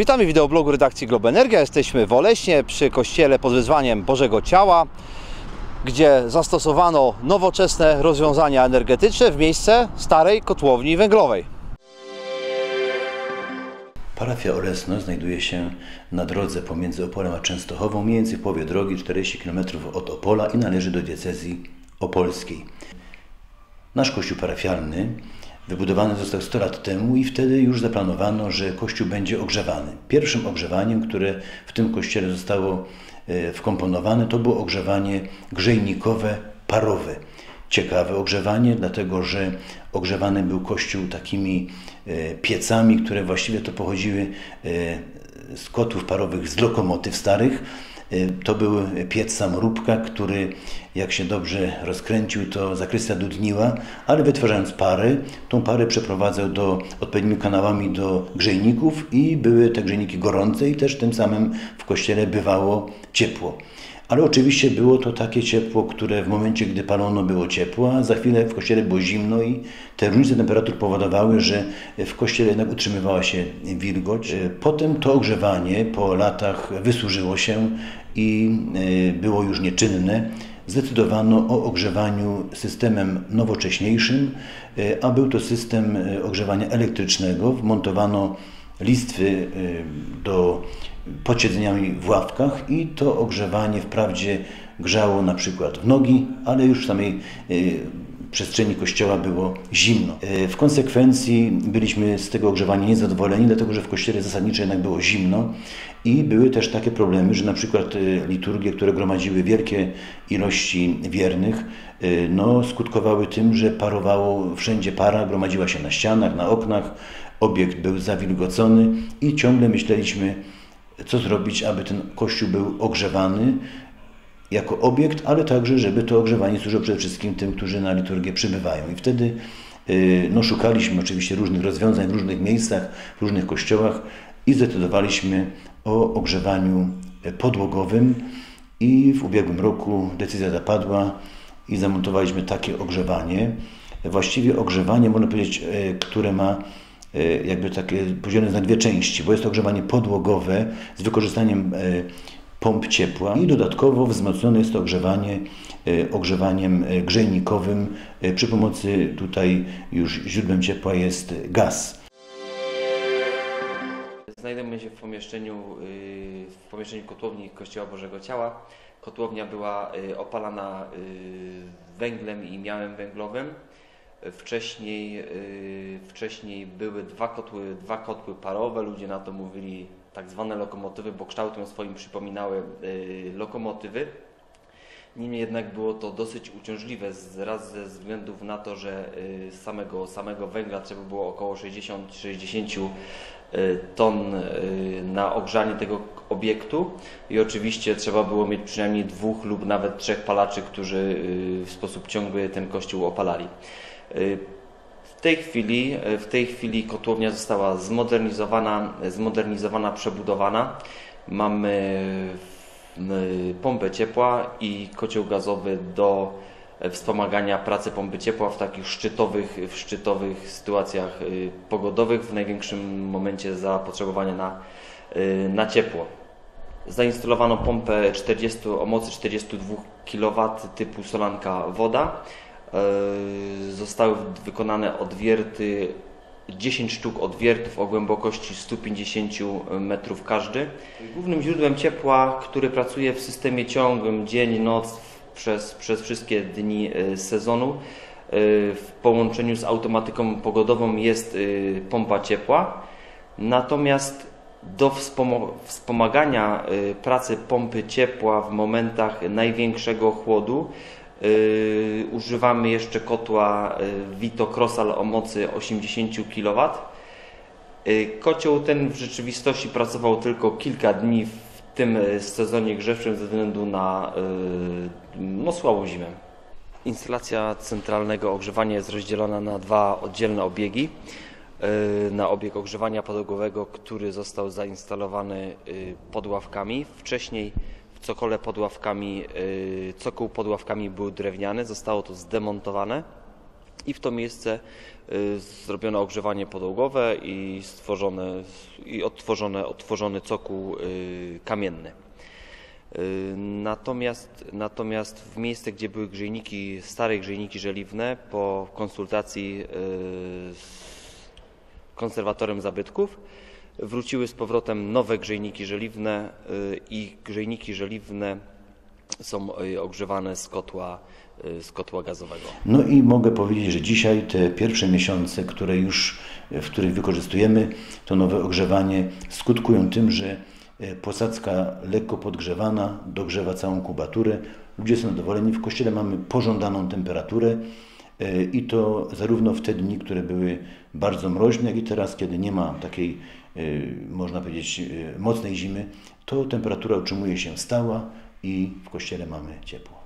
Witamy w wideoblogu redakcji Globenergia. Jesteśmy w Oleśnie przy kościele pod wezwaniem Bożego Ciała, gdzie zastosowano nowoczesne rozwiązania energetyczne w miejsce starej kotłowni węglowej. Parafia Olesno znajduje się na drodze pomiędzy Opolem a Częstochową, mniej więcej w połowie drogi 40 km od Opola i należy do diecezji opolskiej. Nasz kościół parafialny wybudowany został 100 lat temu i wtedy już zaplanowano, że kościół będzie ogrzewany. Pierwszym ogrzewaniem, które w tym kościele zostało e, wkomponowane, to było ogrzewanie grzejnikowe, parowe. Ciekawe ogrzewanie, dlatego że ogrzewany był kościół takimi e, piecami, które właściwie to pochodziły e, z kotłów parowych, z lokomotyw starych. To był piec samoróbka, który jak się dobrze rozkręcił, to zakrystia dudniła, ale wytwarzając pary, tą parę przeprowadzał do, odpowiednimi kanałami do grzejników i były te grzejniki gorące i też tym samym w kościele bywało ciepło. Ale oczywiście było to takie ciepło, które w momencie, gdy palono było ciepło, a za chwilę w kościele było zimno i te różnice temperatur powodowały, że w kościele jednak utrzymywała się wilgoć. Potem to ogrzewanie po latach wysłużyło się i e, było już nieczynne. Zdecydowano o ogrzewaniu systemem nowocześniejszym, e, a był to system e, ogrzewania elektrycznego. Wmontowano listwy do pod siedzeniami w ławkach i to ogrzewanie wprawdzie grzało na przykład w nogi, ale już w samej przestrzeni kościoła było zimno. E, w konsekwencji byliśmy z tego ogrzewania niezadowoleni, dlatego że w kościele zasadniczo jednak było zimno i były też takie problemy, że na przykład e, liturgie, które gromadziły wielkie ilości wiernych, e, no, skutkowały tym, że parowało wszędzie para, gromadziła się na ścianach, na oknach, obiekt był zawilgocony i ciągle myśleliśmy, co zrobić, aby ten kościół był ogrzewany, jako obiekt, ale także, żeby to ogrzewanie służyło przede wszystkim tym, którzy na liturgię przybywają. I wtedy y, no, szukaliśmy oczywiście różnych rozwiązań w różnych miejscach, w różnych kościołach i zdecydowaliśmy o ogrzewaniu podłogowym i w ubiegłym roku decyzja zapadła i zamontowaliśmy takie ogrzewanie. Właściwie ogrzewanie, można powiedzieć, y, które ma jakby takie podzielone na dwie części, bo jest to ogrzewanie podłogowe z wykorzystaniem pomp ciepła i dodatkowo wzmocnione jest to ogrzewanie e, ogrzewaniem e, grzejnikowym. E, przy pomocy tutaj już źródłem ciepła jest gaz. Znajdujemy się w pomieszczeniu, w pomieszczeniu kotłowni Kościoła Bożego Ciała. Kotłownia była opalana węglem i miałem węglowym. Wcześniej, wcześniej były dwa kotły, dwa kotły parowe, ludzie na to mówili tak zwane lokomotywy, bo kształtem swoim przypominały y, lokomotywy. Niemniej jednak było to dosyć uciążliwe raz ze względów na to, że y, samego, samego węgla trzeba było około 60-60 y, ton na ogrzanie tego obiektu i oczywiście trzeba było mieć przynajmniej dwóch lub nawet trzech palaczy, którzy w sposób ciągły ten kościół opalali. W tej chwili, w tej chwili kotłownia została zmodernizowana, zmodernizowana, przebudowana. Mamy pompę ciepła i kocioł gazowy do wspomagania pracy pompy ciepła w takich szczytowych, w szczytowych sytuacjach e, pogodowych, w największym momencie zapotrzebowania na, na ciepło. Zainstalowano pompę 40, o mocy 42 kW typu solanka woda zostały wykonane odwierty 10 sztuk odwiertów o głębokości 150 metrów każdy. Głównym źródłem ciepła, który pracuje w systemie ciągłym dzień, noc przez, przez wszystkie dni e, sezonu e, w połączeniu z automatyką pogodową jest pompa ciepła. Natomiast do wspomagania pracy pompy ciepła w momentach największego chłodu używamy jeszcze kotła yy, Vito Crossal o mocy 80 kW. Yy, kocioł ten w rzeczywistości pracował tylko kilka dni w tym sezonie grzewczym ze względu na no, słabą zimę. Instalacja centralnego ogrzewania jest rozdzielona na dwa oddzielne obiegi. Na obieg ogrzewania podłogowego, który został zainstalowany pod ławkami. Wcześniej cokole pod ławkami, y, cokół pod ławkami był drewniany, zostało to zdemontowane. i w to miejsce y, zrobione ogrzewanie podłogowe i stworzone i odtworzone, odtworzony cokół y, kamienny. Natomiast, natomiast w miejsce, gdzie były grzejniki, stare grzejniki żeliwne, po konsultacji z konserwatorem zabytków, wróciły z powrotem nowe grzejniki żeliwne y, i grzejniki żeliwne są y, ogrzewane z kotła, y, z kotła gazowego. No i mogę powiedzieć, że dzisiaj te pierwsze miesiące, które już, w których wykorzystujemy to nowe ogrzewanie, skutkują tym, że posadzka lekko podgrzewana dogrzewa całą kubaturę. Ludzie są zadowoleni. W kościele mamy pożądaną temperaturę i to zarówno w te dni, które były bardzo mroźne, jak i teraz, kiedy nie ma takiej, e, można powiedzieć, e, mocnej zimy, to temperatura utrzymuje się stała i w kościele mamy ciepło.